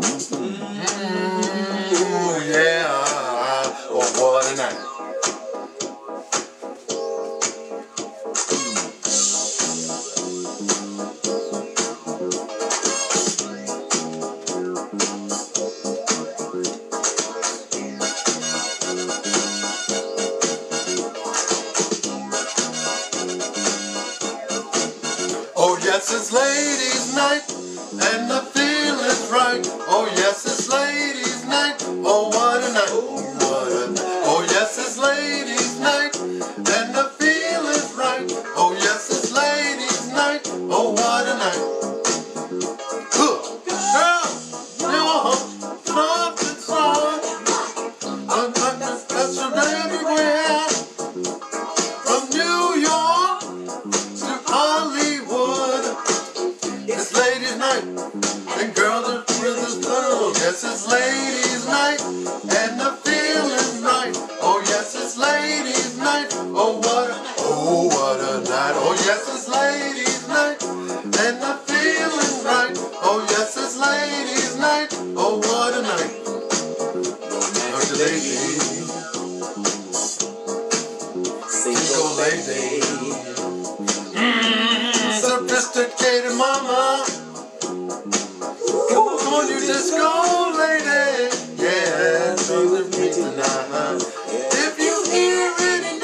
Yeah. Oh. Oh, yes, it's ladies' night yes, it's ladies' oh, night. Oh, yes, it's ladies' night, and the feeling's right. Oh, yes, it's ladies' night. Oh, what a night. Not the ladies. Single lady. Mm, sophisticated mama. Come on, you disco lady. Yeah, so with me tonight. If you hear any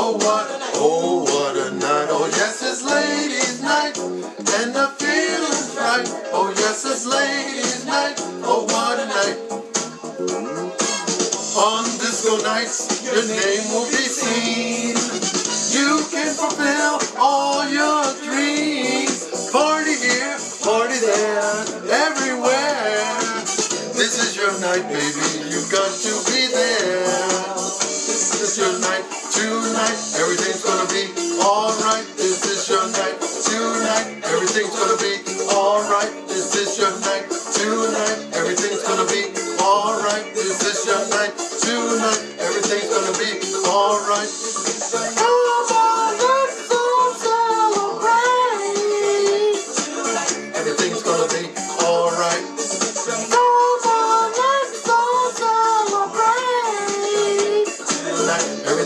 Oh, what, oh, what a night. Oh, yes, it's ladies' night, and the feeling's right. Oh, yes, it's ladies' night. Oh, what a night. Mm-hmm. On disco nights, your name will be seen. You can fulfill all your dreams. Party here, party there, everywhere. This is your night, baby. You've got to tonight. Everything's gonna be alright. This is your night, tonight. Everything's gonna be alright. This is your night, tonight. Everything's gonna be alright. This is your night, tonight. Everything's gonna be alright.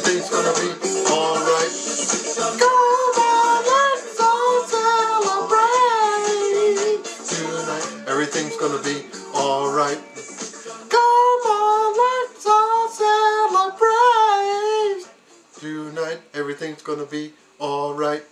Everything's gonna be alright. Come on, let's all celebrate. Tonight, everything's gonna be alright. Come on, let's all celebrate. Tonight, everything's gonna be alright.